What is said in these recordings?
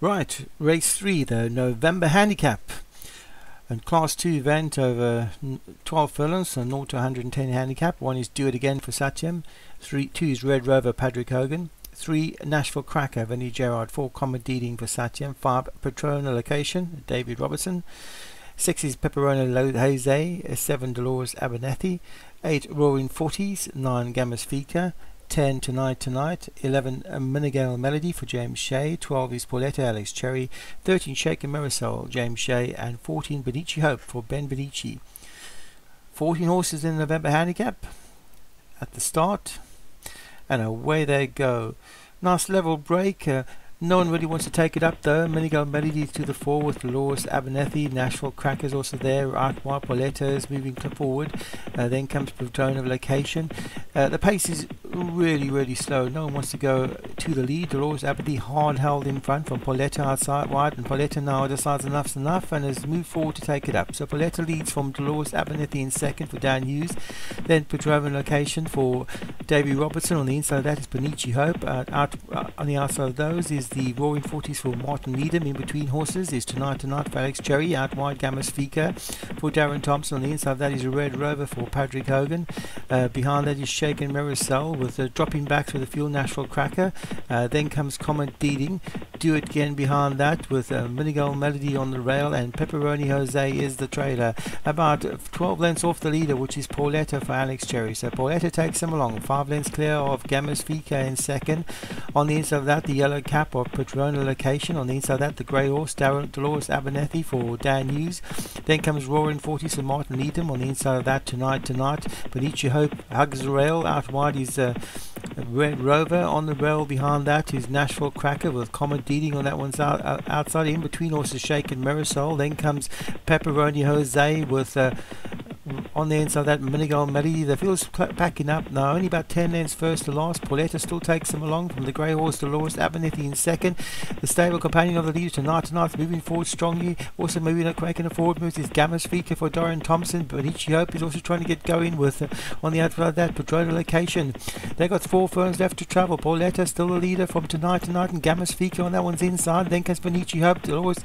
Right, race three, the November handicap. And class two event over 12 furlongs, so 0 to 110 handicap. One is Do It Again for Satyam. Three, two is Red Rover, Patrick Hogan. Three, Nashville Cracker, Vinnie Gerard. Four, Comet Deeding for Satyam. Five, Patrona Location, David Robertson. Six is Pepperona Jose. Seven, Dolores Abernethy. Eight, Roaring Forties. Nine, Gammas Fika. 10 Tonight Tonight, 11 a Minigale Melody for James Shea, 12 is Pauletta Alex Cherry, 13 Shake and Marisol James Shea, and 14 Benici Hope for Ben Benici. 14 horses in the November handicap at the start, and away they go. Nice level break. Uh, no one really wants to take it up though. Minigale Melody to the fore with Dolores Abernethy. Nashville Crackers also there. Artois Pauletta is moving forward. Uh, then comes Plutone of Location. Uh, the pace is really, really slow. No one wants to go to the lead. Dolores Abernethy hard held in front from Pauletta outside wide. And Pauletta now decides enough's enough and has moved forward to take it up. So Pauletta leads from Dolores Abernethy in second for Dan Hughes. Then Plutone Location for Davy Robertson. On the inside of that is Benici Hope. Uh, out uh, on the outside of those is the Roaring Forties for Martin Needham. In between horses is Tonight Tonight for Alex Cherry. Out wide Gammas Fika for Darren Thompson. On the inside of that is a Red Rover for Patrick Hogan. Uh, behind that is Shaken Marisol with a dropping back to the Fuel Nashville Cracker. Uh, then comes Comet Deeding. Do it again behind that with a Minigale Melody on the rail and Pepperoni Jose is the trailer. About 12 lengths off the leader, which is Pauletta for Alex Cherry. So Pauletta takes him along. Five lengths clear of Gammas in second. On the inside of that, the yellow cap of Patrona Location. On the inside of that, the grey horse, Darren Dolores Abernethy for Dan Hughes. Then comes Roaring 40 St. Martin Needham. On the inside of that, Tonight Tonight. Benici Hope hugs the rail. Out wide is uh, Red Rover. On the rail behind that is Nashville Cracker with Comet Deeding on that one's out, outside. In between horses, Shake and Marisol. Then comes Pepperoni Jose with uh, on the inside of that Minigal Melody. The field's packing up now, only about 10 lengths first to last. Pauletta still takes them along from the grey horse to Dolores Abernethy in second. The stable companion of the leader tonight, tonight moving forward strongly, also moving up, making a forward move is Gamma Speaker for Darren Thompson. Benici Hope is also trying to get going with uh, on the outside of that Patrona location. They've got four firms left to travel. Pauletta still the leader from tonight tonight, and Gamma Speaker on that one's inside. Then comes Benici Hope. Dolores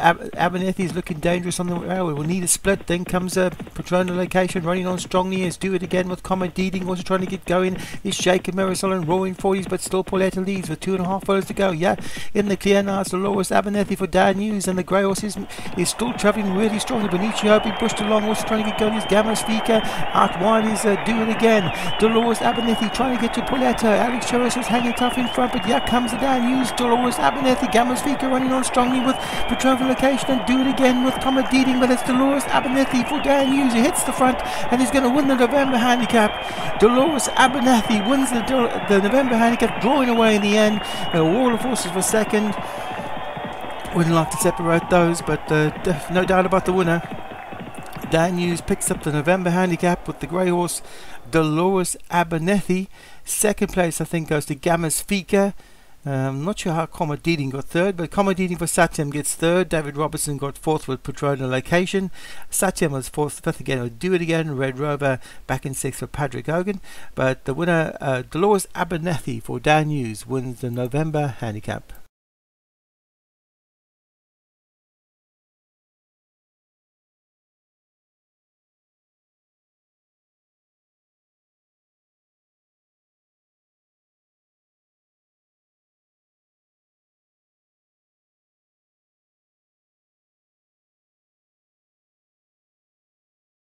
Ab- Abernethy is looking dangerous on the railway. We'll need a split. Then comes uh, Patrona location running on strongly as do it again with Comet Deeding also trying to get going. Is Jacob Marisol and roaring 40s but still Pauletta leads with two and a half furlongs to go. Yeah in the clear now it's Dolores Abernethy for Dan Hughes. And the grey horse is, is still travelling really strongly Benici being pushed along also trying to get going. Is Gamma Speaker out wide is uh, do it again. Dolores Abernethy trying to get to Pauletta. Alex Cherry's is hanging tough in front but yeah comes the Dan Hughes. Dolores Abernethy Gamma Speaker running on strongly with Patrona location and do it again with Comet Deeding but it's Dolores Abernethy for Dan Hughes he hits the front and he's going to win the November handicap. Dolores Abernethy wins the, the November handicap, drawing away in the end. Uh, Wall of Horses for second. Wouldn't like to separate those, but uh, no doubt about the winner. Dan Hughes picks up the November handicap with the grey horse Dolores Abernethy. Second place, I think, goes to Gammas Fika. Um, not sure how Comet Deeding got third, but Comet Deeding for Satyam gets third. David Robertson got fourth with Patrona Location. Satyam was fourth, fifth again with Do It Again. Red Rover back in sixth for Patrick Hogan. But the winner, uh, Dolores Abernethy for Dan Hughes, wins the November handicap.